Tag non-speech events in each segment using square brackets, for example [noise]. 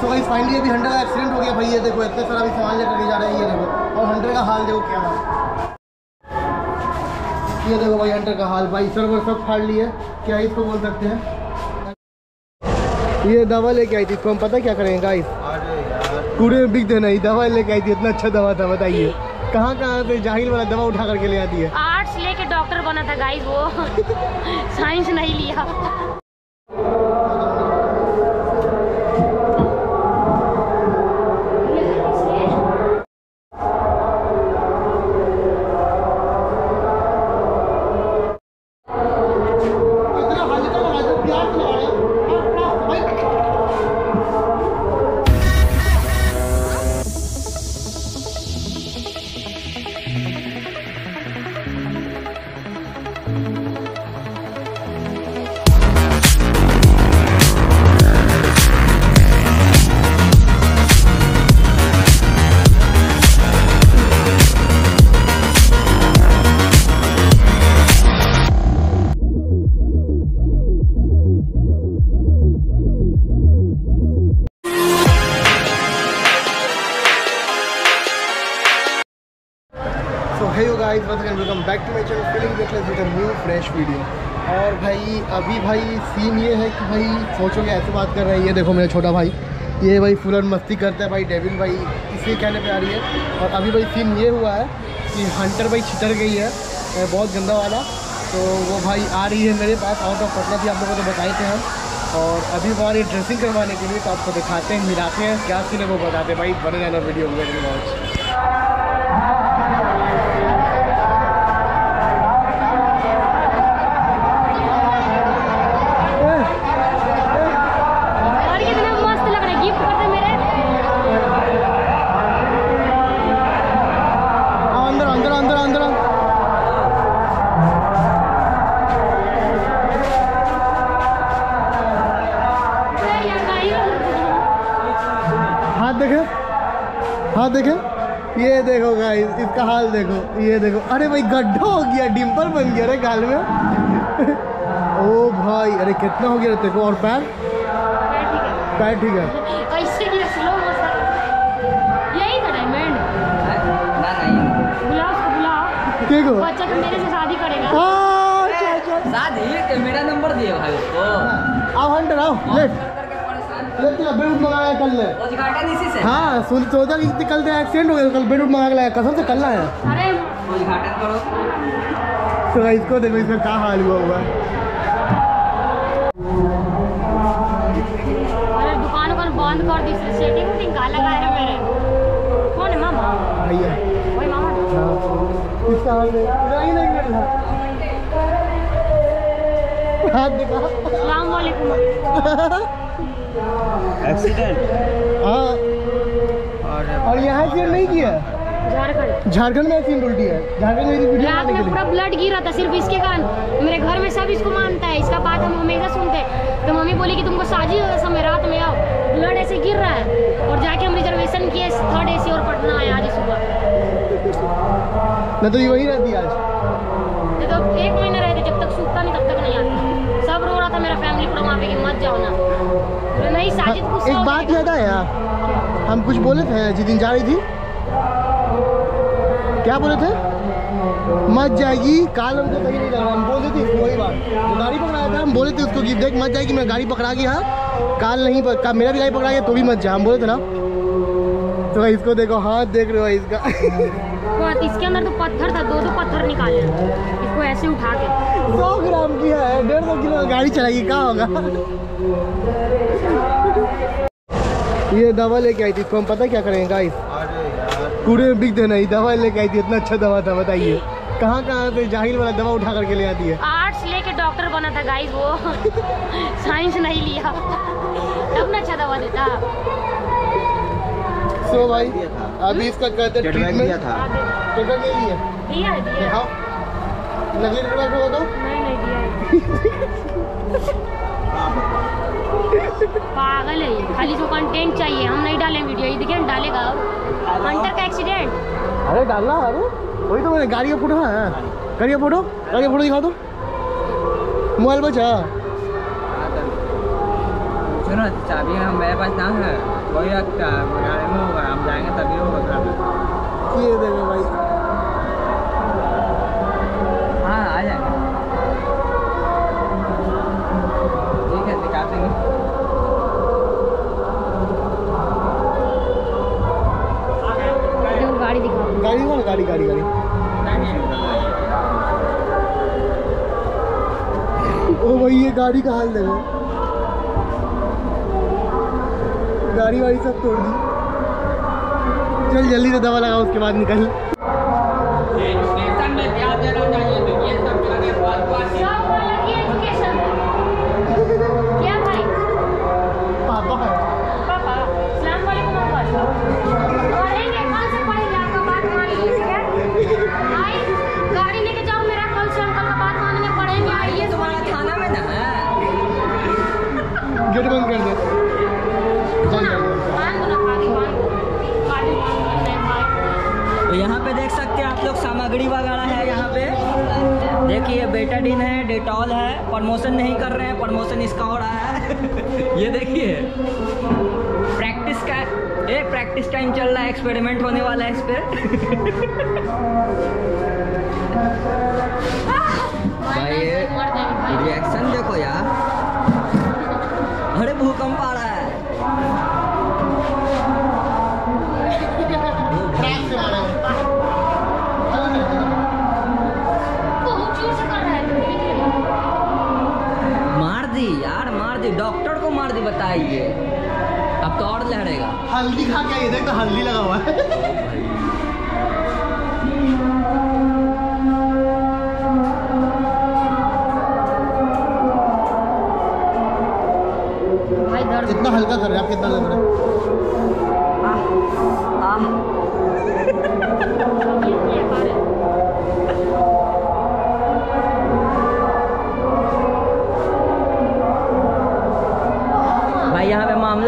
सो guys finally अभी Hunter का accident हो गया भाई ये देखो इतने सारा अभी सामान लेकर के जा रहे हैं ये देखो। और हंटर का हाल देखो क्या है ये देखो भाई हंटर का हाल भाई सर्वर सब फाड़ लिए। क्या इसको बोल सकते हैं? ये दवा लेके आई थी इसको हम पता क्या करेंगे गाइस कूड़े में बिक देना ही दवा लेके आई थी इतना अच्छा दवा था बताइए। कहाँ कहाँ से जाहिल वाला दवा उठा करके ले आती है? आर्ट्स लेके डॉक्टर बना था गाइस वो। [laughs] साइंस नहीं लिया। अभी भाई सीन ये है कि भाई सोचो कि ऐसे बात कर रहे हैं। ये देखो मेरा छोटा भाई। ये भाई फुल ऑन मस्ती करता है भाई, डेविल भाई, इसी कहने पे आ रही है। और अभी भाई सीन ये हुआ है कि हंटर भाई छितर गई है बहुत गंदा वाला। तो वो भाई आ रही है मेरे पास आउट ऑफ़ पटना थी, आप लोगों को तो बताए थे हम। और अभी हमारी ड्रेसिंग करवाने के लिए तो आपको दिखाते हैं, मिलाते हैं, क्या सीन है वो बताते हैं। भाई, बने रहना वीडियो वेरी मच हाथ देखे। हाथ देखे। ये देखो गाइस इसका हाल देखो। ये देखो। अरे भाई गड्ढा हो गया डिम्पल बन गया रे गाल में। [laughs] ओ भाई अरे कितना हो गया को और पैर? पैर ठीक है। कैसे किया स्लो मोशन यही था डायमंड ना नहीं बुलाओ उसको बुलाओ। के को बच्चा तो मेरे से शादी करेगा। हाँ। शादी मेरा नंबर दिए भाई उसको। आओ हंटर आओ। ले करके परेशान ले तेरा बेड मंगाया कल ले उद्घाटन इसी से? हाँ सुन सोचा कि कल तेरा एक्सीडेंट हो गया कल बेड मंगा के लाया कसम से कल लाया। अरे उद्घाटन करो तो इसको देखो इसका क्या हाल हुआ हुआ है अरे दुकान उकान बंद कर दी सेटिंग वेटिंग का लगाया है मेरे? कौन है मामा? भैया। वही मामा। हाँ। इसका हाल नहीं नहीं कर रहा हाथ दिखा। सलाम वालेकुम [laughs] एक्सीडेंट हाँ। और यहाँ से नहीं किया? झारखंड। झारखंड में एक्सीडेंट उल्टी है। झारखंड में वीडियो रात में पूरा ब्लड गिर रहा था सिर्फ़ इसके कारण। मेरे घर में सब इसको मानता है। इसका बात हम हमेशा सुनते हैं। तो मम्मी बोली कि तुमको साजी हो समय रात में आओ। ब्लड ऐसे गिर रहा है। और जाके हम रिजर्वेशन किए थर्ड एसी और पटना आया आज सुबह। मैं तो ये वही रहती आज। नहीं तो एक महीना रहते जब तक सूखता नहीं तब तक नहीं आती। सब रो रहा था मेरा फैमिली पूरा वहाँ पे कि मत जाओ ना। बोले, नहीं साजिद गुस्सा एक बात याद है यार हम कुछ बोले थे जिस दिन जा रही थी? क्या बोले थे? मत जाएगी काल हमको कहीं नहीं जाना हम बोले थे वही बात जो गाड़ी पकड़ाया था हम बोले थे उसको कि देख मत जाएगी मैं गाड़ी पकड़ा गया हाँ काल नहीं पक- का, मेरा भी गाड़ी पकड़ा गया तो भी मत जा। हम बोले थे ना। तो भाई इसको देखो हाथ देख रहे हो इसका। इसके अंदर तो पत्थर था दो दो पत्थर निकाले। इसको ऐसे उठा के। सौ ग्राम की है डेढ़ सौ किलो गाड़ी चलाएगी क्या होगा? ये दवा लेके आई थी इसको हम पता क्या करेंगे गाइस कूड़े में बिक देना ही दवा लेके आई थी इतना अच्छा दवा था बताइए। कहाँ कहाँ से जाहिल वाला दवा उठा करके ले आती है? आर्ट्स लेके डॉक्टर बना था गाइस वो। साइंस नहीं लिया। तब ना अच्छा दवा देता। सो भाई अभी इसका कहते हैं ट्रीटमेंट दिया था। के दिया है है। बताओ नहीं नहीं दिया है। [laughs] पागल है ये। खाली जो कंटेंट चाहिए हम नहीं डालें वीडियो ये देखिए डालेगा हंटर का एक्सीडेंट अरे डालना अरे। वही तो मैंने गाड़ी का फ़ोटो है गाड़ी का फ़ोटो गाड़ी का फ़ोटो दिखाओ तो। मोबाइल बचा सुनो चाबी हम मेरे पास ना है। वही रखता है गाड़ी में होगा हम जाएँगे तभी होगा ये देखो भाई। गाड़ी गाड़ी गाड़ी। ओ भाई, ये गाड़ी का हाल देखो। गाड़ी वाड़ी सब तोड़ दी। चल, जल्दी से दवा लगाओ, उसके बाद निकल। सामग्री वगैरह है यहाँ पे। देखिए बेटाडीन है, डेटॉल है, प्रमोशन नहीं कर रहे हैं, प्रमोशन इसका हो रहा है। [laughs] ये देखिए। प्रैक्टिस का ए प्रैक्टिस टाइम चल रहा है, एक्सपेरिमेंट होने वाला है इस पे। [laughs] भाई, ये मर जाएँगे भाई रिएक्शन देखो यार। अरे, भूकंप आ बताइए। अब तो और लहरेगा। हल्दी खा के ये देख तो हल्दी लगा हुआ है। [laughs]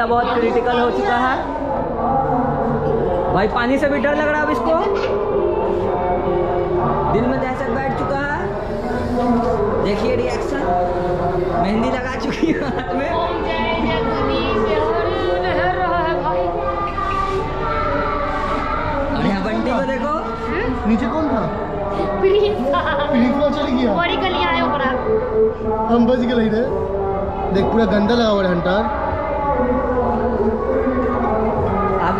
बहुत क्रिटिकल हो चुका है। भाई पानी से भी डर लग रहा है अब इसको। दिल में दहशत बैठ चुका है। देखिए रिएक्शन मेहंदी लगा चुकी है हाथ में। है और यहाँ बंटी को देखो। नीचे कौन था? चली गया। हम बच गए देख पूरा गंदा लगा हुआ है हंटर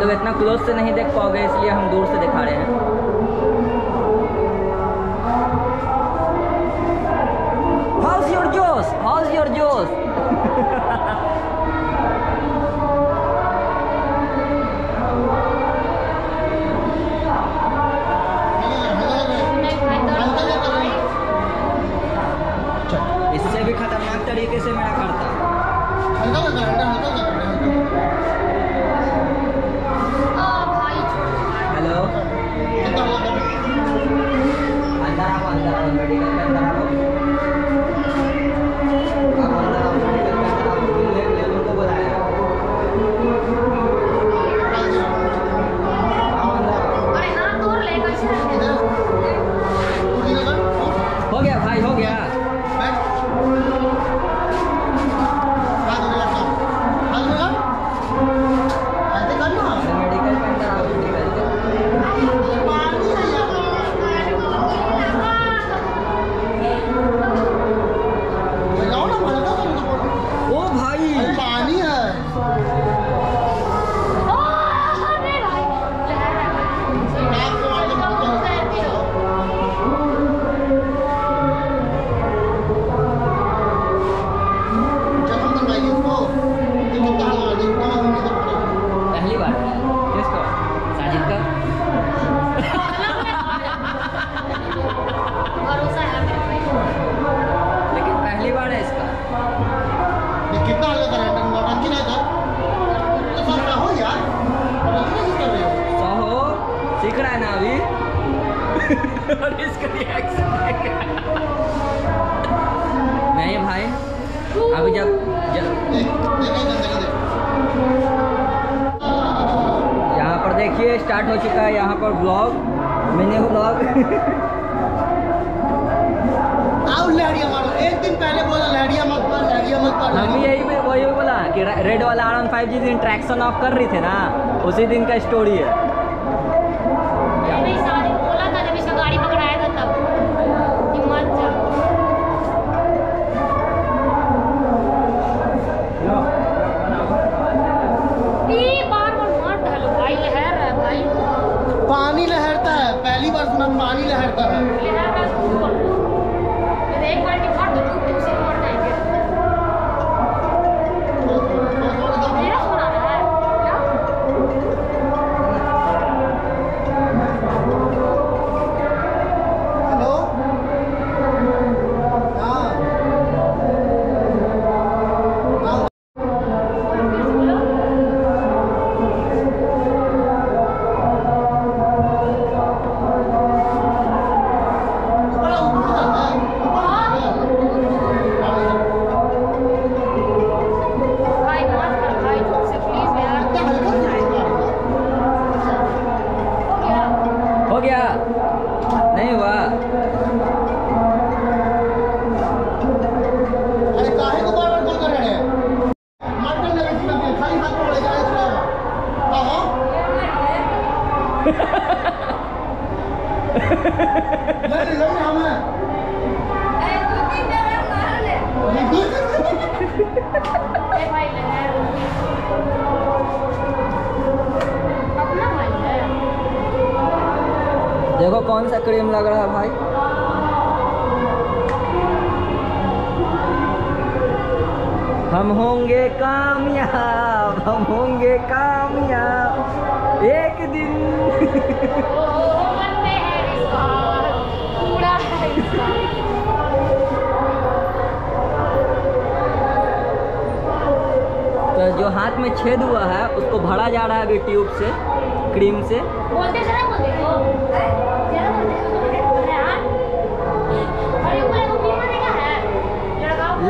लोग इतना क्लोज से नहीं देख पाओगे, इसलिए हम दूर से दिखा रहे हैं। हाउस योर जोश हाउस योर जोश है अंदर आओ ये कितना हल्का कर तो। सर हो यार नौटंकी नहीं कर रहे हो? सो सीख रहा है ना अभी? [laughs] और इसका रिएक्शन नहीं भाई अभी जब यहाँ पर देखिए स्टार्ट हो चुका है यहाँ पर ब्लॉग मिनी ब्लॉग एक दिन पहले बोला लहरिया हम यही वही बोला कि रेड वाला आर वन फाइव जिस दिन ट्रैक्शन ऑफ़ कर रही थे ना, उसी दिन का स्टोरी है। टाइम लग रहा है भाई। हम होंगे कामयाब, हम होंगे कामयाब, एक दिन। तो जो हाथ में छेद हुआ है, उसको भरा जा रहा है अभी ट्यूब से, क्रीम से। बोलते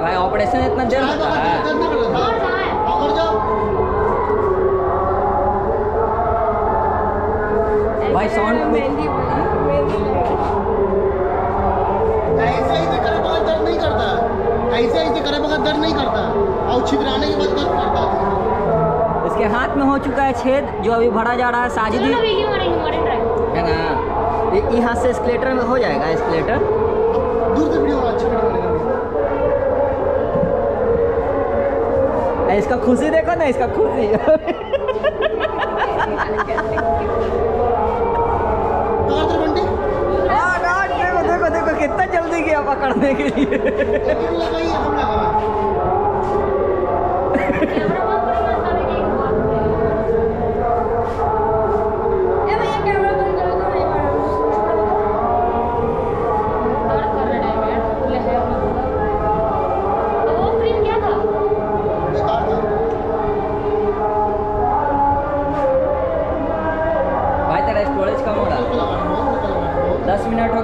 भाई ऑपरेशन इतना जल्द होता है भाई साउंड इसके हाथ में हो चुका है छेद जो अभी भरा जा रहा है साजिदी। है ना? ये यहाँ से स्केलेटर में हो जाएगा स्केलेटर दूर से वीडियो अच्छा इसका खुशी देखो ना इसका खुशी। हाँ, देखो देखो देखो कितना जल्दी किया पकड़ने के लिए। [laughs] [laughs]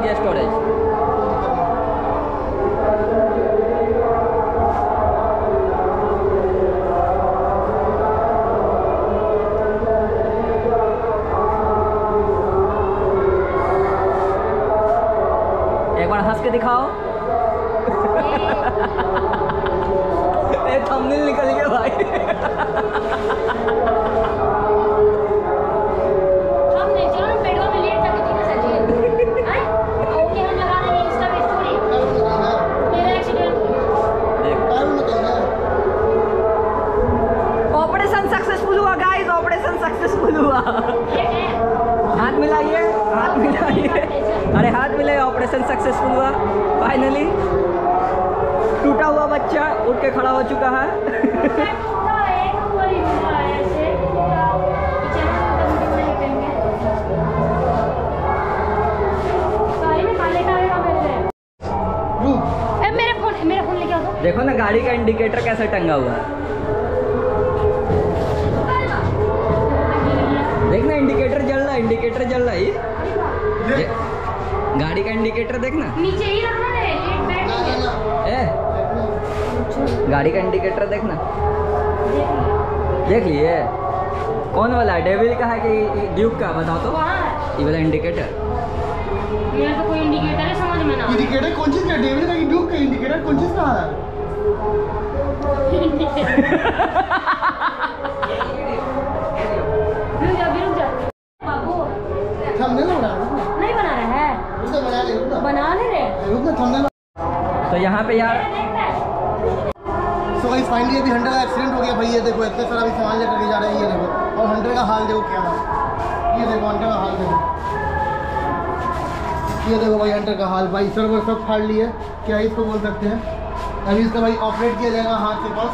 media storage. देखो ना गाड़ी का इंडिकेटर कैसे टंगा हुआ है। देखना इंडिकेटर जल रहा है इंडिकेटर जल रहा है ये। गाड़ी का इंडिकेटर देखना। नीचे ही रखना है ए गाड़ी का इंडिकेटर देखना। देख लिए। कौन वाला है? डेविल का है कि ड्यूक का? बताओ तो। ये वाला इंडिकेटर मेरे को कोई इंडिकेटर है समझ में ना इंडिकेटर कौन चीज़ का डेविड का कि ड्यूक का इंडिकेटर कौन चीज़ का है? तो यहाँ पे यार सो गाइस फाइनली अभी हंटर का एक्सीडेंट हो गया भाई, ये देखो, इतने सारा अभी सामान लेकर जा रहे हैं, ये देखो। और हंटर का हाल देखो क्या है। ये देखो हंटर का हाल देखो। ये देखो भाई हंटर का हाल। भाई सर्वर सब फाड़ लिए। क्या इसको बोल सकते हैं? अभी इसका भाई ऑपरेट किया जाएगा हाथ के पास।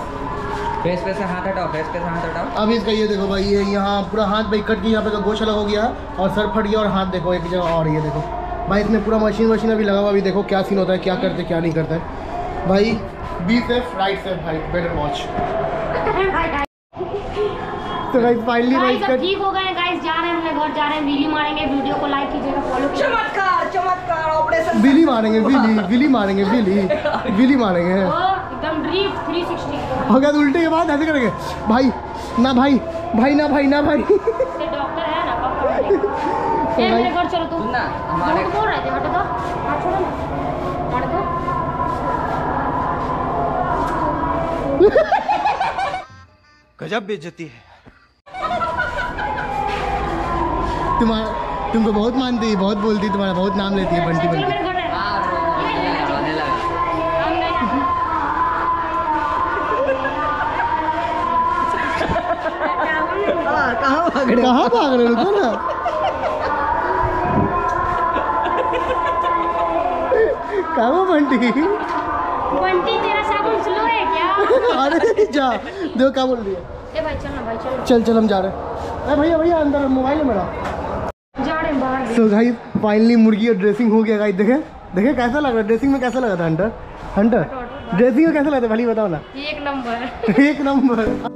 फेस पे से हाथ हटाओ फेस पे से हाथ हटाओ। अभी इसका ये देखो भाई ये यहाँ पूरा हाथ भाई कट गया यहाँ पे तो गोश अलग हो गया और सर फट गया और हाथ देखो एक जगह और ये देखो। भाई इसमें पूरा मशीन वशीन अभी लगा हुआ अभी देखो क्या सीन होता है क्या करते क्या नहीं करता। है भाई बी सेफ़ राइट सेफ़ भाई बेटर वॉच तो भाई फाइनली भाई गाइस ठीक हो गए गाइस जा रहे हैं अपने घर जा रहे हैं वीली मारेंगे वीडियो को लाइक कीजिएगा फॉलो कीजिएगा। बिली मारेंगे [laughs] बिली बिली मारेंगे बिली बिली मारेंगे। ओ, एकदम ड्रीप 360 हो गया तो उल्टे के बाद ऐसे करेंगे। भाई ना भाई भाई ना भाई ना भाई। [laughs] डॉक्टर है ना पापा ए चलो तुम ना हमारे बोल रहे थे हटो हाथ छोड़ो ना। हट दो गजब बेइज्जती है। तुम्हारा तुमको बहुत मानती है बहुत बोलती है तुम्हारा बहुत नाम लेती है बंटी बंटी। कहाँ भाग रहे हो? कहाँ भाग रहे रुको ना? कहाँ बंटी? बंटी तेरा साबुन स्लो है क्या? अरे जा देखो क्या बोल रही है। ए भाई चल ना भाई चल। चल चल हम जा रहे हैं। अरे भैया भैया अंदर मोबाइल है मेरा। सो गाइस फाइनली मुर्गी और ड्रेसिंग हो गया गाइस देखे। देखे कैसा लग रहा है? ड्रेसिंग में कैसा लगा था हंटर हंटर ड्रेसिंग में कैसा लगा था भली बताओ ना। एक नंबर। [laughs] एक नंबर।